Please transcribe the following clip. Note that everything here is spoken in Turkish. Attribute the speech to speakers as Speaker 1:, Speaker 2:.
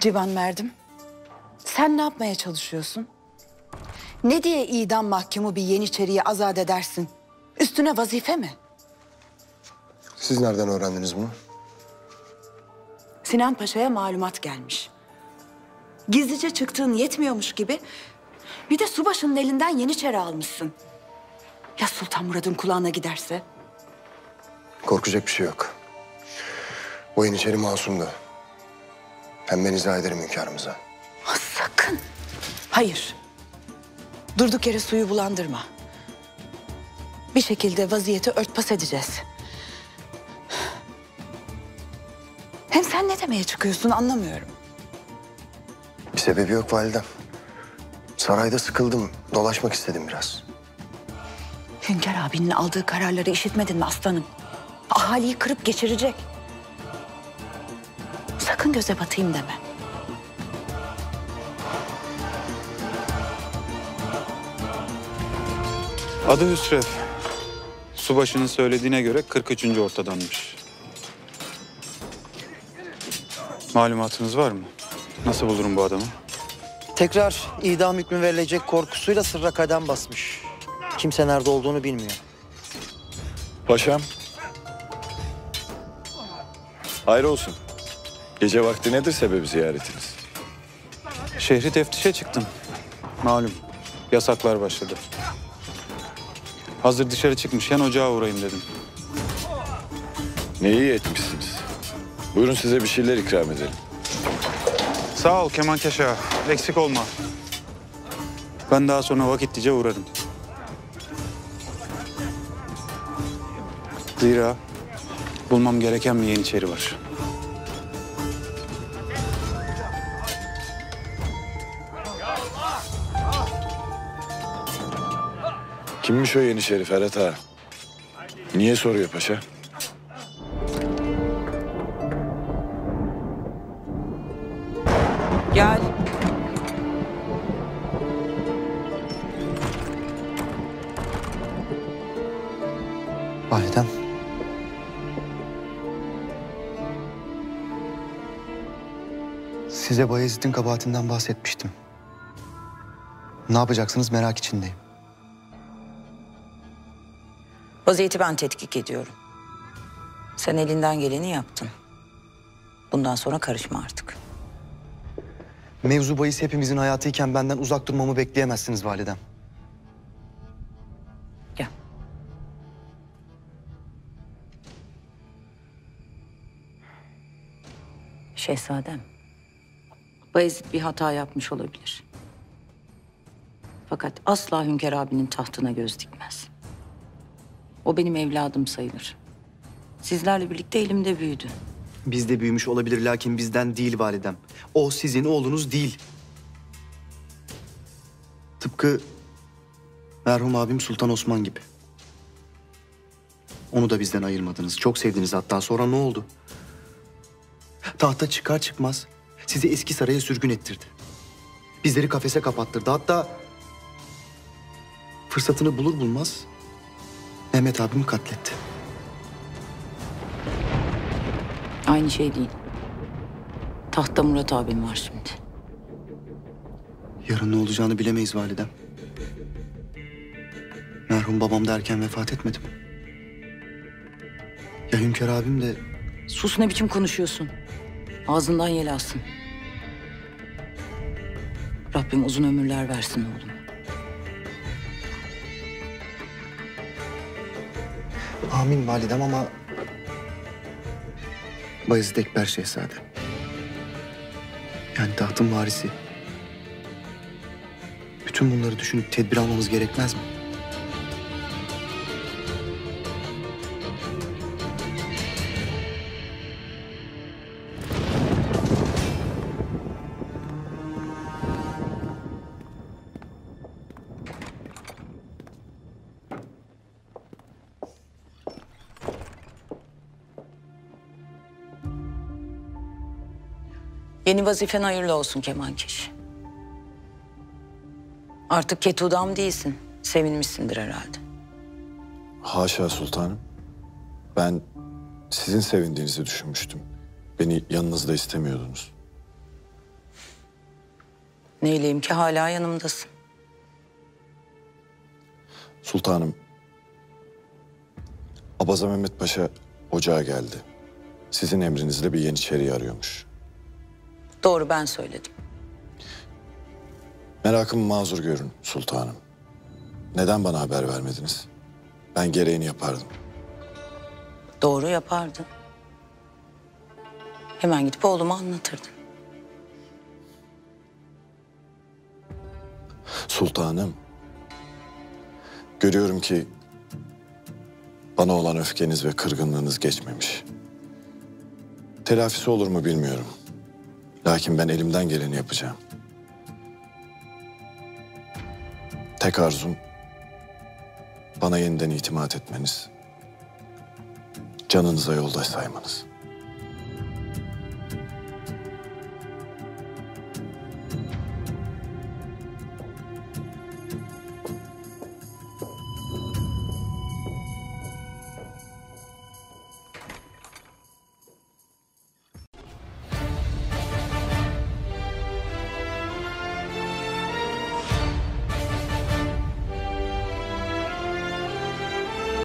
Speaker 1: Civan Merdim, sen ne yapmaya çalışıyorsun? Ne diye idam mahkumu bir yeniçeriyi azat edersin? Üstüne vazife mi?
Speaker 2: Siz nereden öğrendiniz bunu?
Speaker 1: Sinan Paşa'ya malumat gelmiş. Gizlice çıktığın yetmiyormuş gibi bir de subaşının elinden yeniçeri almışsın. Ya Sultan Murad'ın kulağına giderse?
Speaker 2: Korkacak bir şey yok. O Yeniçeri masumdu. Hem ben izah ederim hünkârımıza.
Speaker 1: Sakın. Hayır. Durduk yere suyu bulandırma. Bir şekilde vaziyeti örtbas edeceğiz. Hem sen ne demeye çıkıyorsun anlamıyorum.
Speaker 2: Bir sebebi yok validem. Sarayda sıkıldım. Dolaşmak istedim biraz.
Speaker 1: Hünkar abinin aldığı kararları işitmedin mi aslanım? Ahaliyi kırıp geçirecek. Sakın göze batayım deme.
Speaker 3: Adı Hüsrev. Subaşının söylediğine göre 43. ortadanmış. Malumatınız var mı? Nasıl bulurum bu adamı?
Speaker 4: Tekrar idam hükmü verilecek korkusuyla sırra kadem basmış. Kimse nerede olduğunu bilmiyor.
Speaker 5: Paşam. Hayır olsun. Gece vakti nedir sebebi ziyaretiniz?
Speaker 3: Şehri teftişe çıktım. Malum yasaklar başladı. Hazır dışarı çıkmışken ocağa uğrayayım dedim.
Speaker 5: Ne iyi etmişsiniz. Buyurun size bir şeyler ikram edelim.
Speaker 3: Sağ ol Kemal Keşa. Eksik olma. Ben daha sonra vakitlice uğrarım. Zira bulmam gereken bir yeniçeri var.
Speaker 5: Kimmiş o yeni şerif Ferhat ağa? Niye soruyor paşa?
Speaker 1: Gel.
Speaker 4: Validem.
Speaker 6: Size Bayezid'in kabahatinden bahsetmiştim. Ne yapacaksınız merak içindeyim.
Speaker 7: Vaziyeti ben tetkik ediyorum. Sen elinden geleni yaptın. Bundan sonra karışma artık.
Speaker 6: Mevzu bahis hepimizin hayatıyken benden uzak durmamı bekleyemezsiniz validem.
Speaker 7: Gel. Şehzadem. Bayezid bir hata yapmış olabilir. Fakat asla Hünkar abinin tahtına göz dikmez. O benim evladım sayılır. Sizlerle birlikte elimde büyüdü.
Speaker 6: Bizde büyümüş olabilir lakin bizden değil validem. O sizin oğlunuz değil. Tıpkı merhum abim Sultan Osman gibi. Onu da bizden ayırmadınız. Çok sevdiniz hatta. Sonra ne oldu? Tahta çıkar çıkmaz sizi eski saraya sürgün ettirdi. Bizleri kafese kapattırdı. Hatta fırsatını bulur bulmaz Mehmet abimi katletti.
Speaker 7: Aynı şey değil. Tahta Murat abim var şimdi.
Speaker 6: Yarın ne olacağını bilemeyiz validem. Merhum babam da erken vefat etmedi mi? Ya Hünkar abim de
Speaker 7: Sus ne biçim konuşuyorsun? Ağzından yel alsın. Rabbim uzun ömürler versin oğlum.
Speaker 6: Amin validem ama... Bayezid Ekber Şehzade. Yani tahtın varisi. Bütün bunları düşünüp tedbir almamız gerekmez mi?
Speaker 7: Yeni vazifen hayırlı olsun Kemankeş. Artık ketudam değilsin. Sevinmişsindir herhalde.
Speaker 5: Haşa sultanım. Ben sizin sevindiğinizi düşünmüştüm. Beni yanınızda istemiyordunuz.
Speaker 7: Neyleyim ki hala yanımdasın.
Speaker 5: Sultanım, Abaza Mehmet Paşa ocağa geldi. Sizin emrinizle bir yeniçeriyi arıyormuş.
Speaker 7: Doğru ben söyledim.
Speaker 5: Merakımı mazur görün sultanım. Neden bana haber vermediniz? Ben gereğini yapardım.
Speaker 7: Doğru yapardın. Hemen gidip oğluma anlatırdın.
Speaker 5: Sultanım, görüyorum ki bana olan öfkeniz ve kırgınlığınız geçmemiş. Telafisi olur mu bilmiyorum. Lakin ben elimden geleni yapacağım. Tek arzum bana yeniden itimat etmeniz. Canınıza yoldaş saymanız.